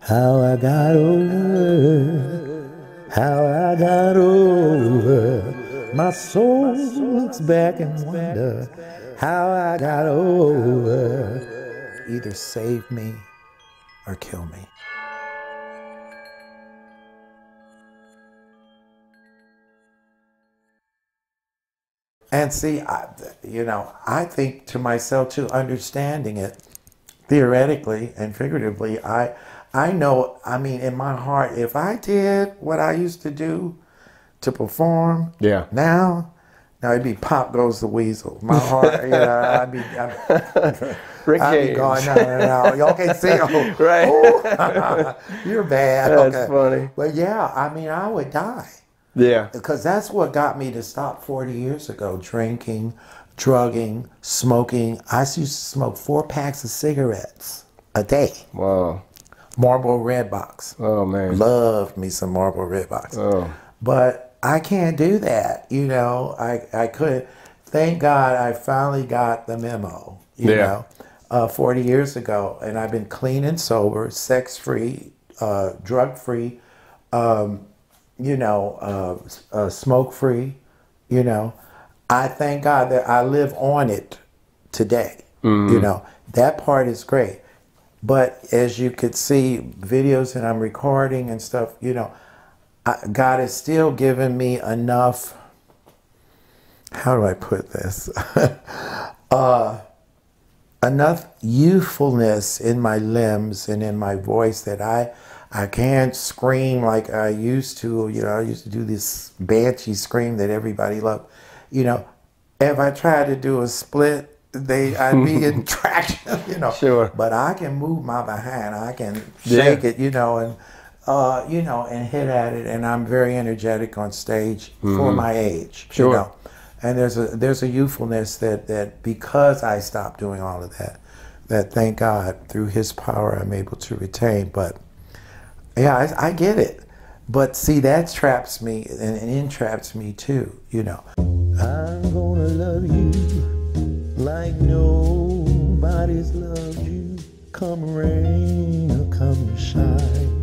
how I got over, how I got over. My soul looks back and wonder how I got over. Either save me or kill me. And see, I, you know, I think to myself too, understanding it theoretically and figuratively, I, I know. I mean, in my heart, if I did what I used to do to perform, Yeah. now, now it'd be pop goes the weasel. My heart, you know, I'd be, I'd, Rick I'd be going, no, no, no, y'all can't see. Oh, Right. oh, you're bad. That's okay. funny. But yeah, I mean, I would die Yeah. because that's what got me to stop 40 years ago drinking drugging smoking i used to smoke four packs of cigarettes a day Wow. marlboro red box Oh man. loved me some marlboro red box Oh. but i can't do that you know i i couldn't thank god i finally got the memo you Yeah. know uh, 40 years ago and i've been clean and sober sex free uh, drug free um, you know, uh, uh, smoke free, you know. I thank God that I live on it today. You know, that part is great. But as you could see, videos that I'm recording and stuff, you know, I, God has still given me enough. How do I put this? uh, enough youthfulness in my limbs and in my voice that I I can't scream like I used to. You know, I used to do this banshee scream that everybody loved. You know, if I tried to do a split, they I'd be in traction. You know, Sure. But I can move my behind. I can Yeah. shake it. You know, and uh, you know, and hit at it. And I'm very energetic on stage for my age. Mm-hmm. Sure. You know? And there's a there's a youthfulness that that because I stopped doing all of that, that thank God through His power I'm able to retain. But yeah, I, I get it. But see, that traps me and, and entraps me too. You know. I'm gonna love you like nobody's loved you. Come rain or come shine.